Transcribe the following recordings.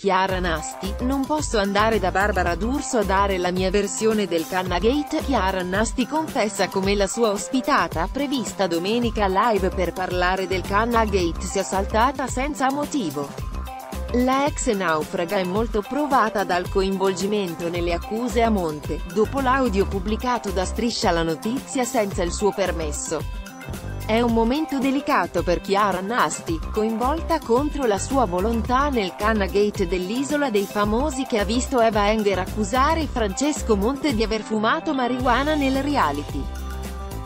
Chiara Nasti, non posso andare da Barbara D'Urso a dare la mia versione del Cannagate, Chiara Nasti confessa come la sua ospitata prevista domenica live per parlare del Cannagate sia saltata senza motivo. La ex naufraga è molto provata dal coinvolgimento nelle accuse a monte, dopo l'audio pubblicato da Striscia la Notizia senza il suo permesso. È un momento delicato per Chiara Nasti, coinvolta contro la sua volontà nel Cannagate dell'Isola dei Famosi che ha visto Eva Enger accusare Francesco Monte di aver fumato marijuana nel reality.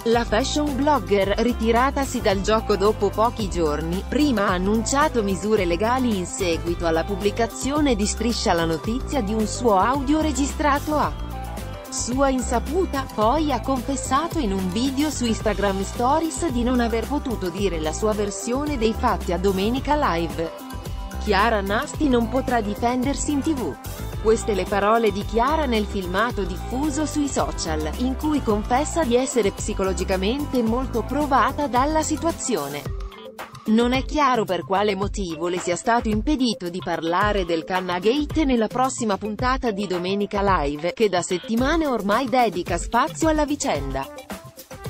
La fashion blogger, ritiratasi dal gioco dopo pochi giorni, prima ha annunciato misure legali in seguito alla pubblicazione di Striscia la notizia di un suo audio registrato a sua insaputa, poi ha confessato in un video su Instagram Stories di non aver potuto dire la sua versione dei fatti a Domenica Live. Chiara Nasti non potrà difendersi in tv. Queste le parole di Chiara nel filmato diffuso sui social, in cui confessa di essere psicologicamente molto provata dalla situazione. Non è chiaro per quale motivo le sia stato impedito di parlare del Cannagate nella prossima puntata di Domenica Live, che da settimane ormai dedica spazio alla vicenda.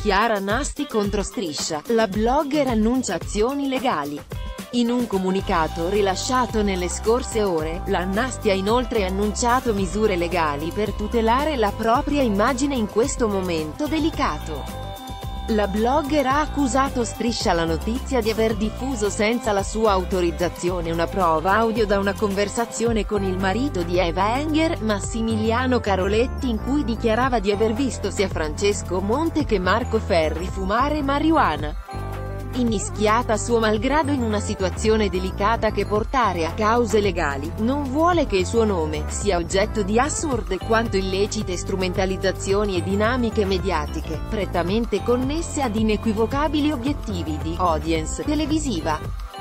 Chiara Nasti contro Striscia, la blogger annuncia azioni legali. In un comunicato rilasciato nelle scorse ore, la Nasti ha inoltre annunciato misure legali per tutelare la propria immagine in questo momento delicato. La blogger ha accusato Striscia la notizia di aver diffuso senza la sua autorizzazione una prova audio da una conversazione con il marito di Eva Enger, Massimiliano Caroletti in cui dichiarava di aver visto sia Francesco Monte che Marco Ferri fumare marijuana immischiata suo malgrado in una situazione delicata che portare a cause legali, non vuole che il suo nome, sia oggetto di assurde quanto illecite strumentalizzazioni e dinamiche mediatiche, prettamente connesse ad inequivocabili obiettivi di audience televisiva.